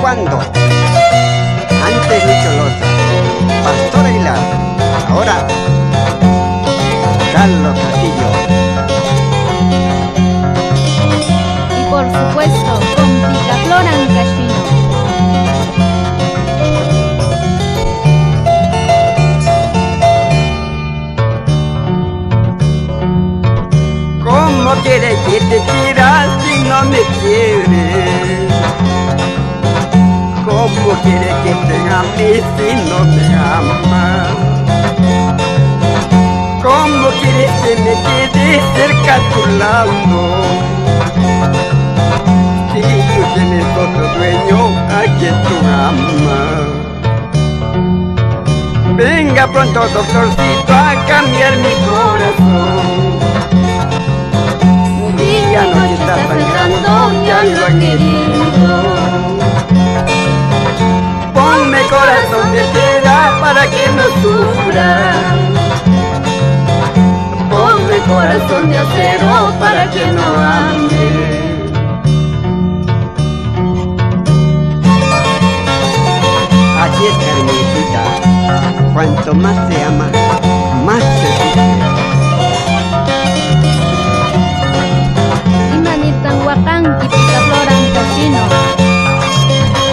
cuándo? Antes Lucho Loza, Pastor Aguilar, ahora Carlos Castillo. Y por supuesto, con Picaflor Ancashino. ¿Cómo quieres que te quiera si no me quieres? ¿Cómo quieres que te ame si no me amas? ¿Cómo quieres que me quede cerca a tu lado? Si tú tienes otro dueño a quien tú amas. Venga pronto, doctorcito, a cambiar mi corazón. Día noche está sangrando, ya lo querido. Para que no sufra. Ponme corazón de acero para que no ande. Así es, Carmencita. Cuanto más se ama, más se sufre. Imanirtan Ancashino.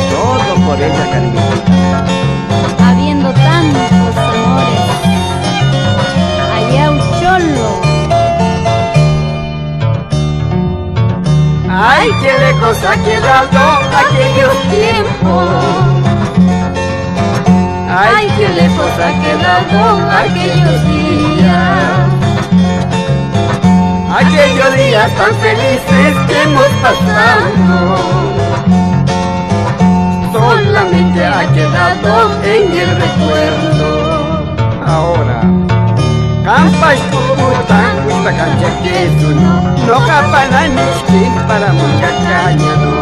Todo por ella, Carmencita. Ay, qué lejos ha quedado aquellos tiempos. Ay, qué lejos ha quedado aquellos días. Aquellos días tan felices que hemos pasado Solamente ha quedado en el recuerdo Ahora Campas kukutan kusta kancha kesuno No kapanay miskin para munkakanya no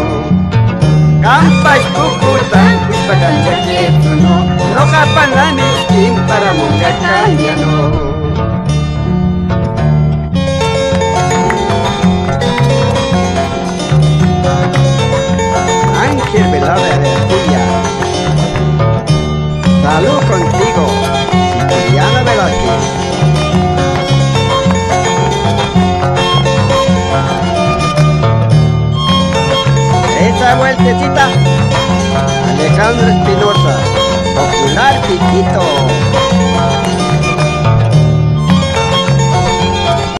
Campas kukutan kusta kancha kesuno No kapanay miskin para munkakanya Esa vueltecita, Alejandro Espinosa.